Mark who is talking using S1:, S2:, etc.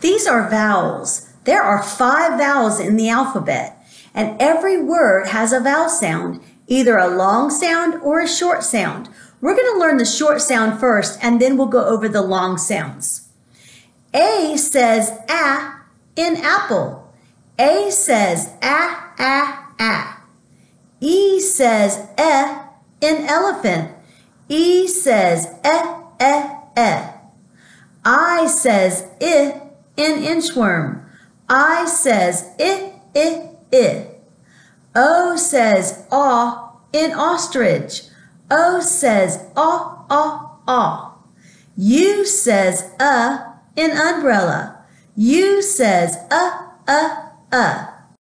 S1: These are vowels. There are five vowels in the alphabet, and every word has a vowel sound, either a long sound or a short sound. We're going to learn the short sound first, and then we'll go over the long sounds. A says a in apple. A says a, a, a. E says e in elephant. E says e, e, e. I says i in inchworm. I says I, I, I. O says aw in ostrich. O says aw, aw, aw. U says uh in umbrella. U says uh, uh, uh.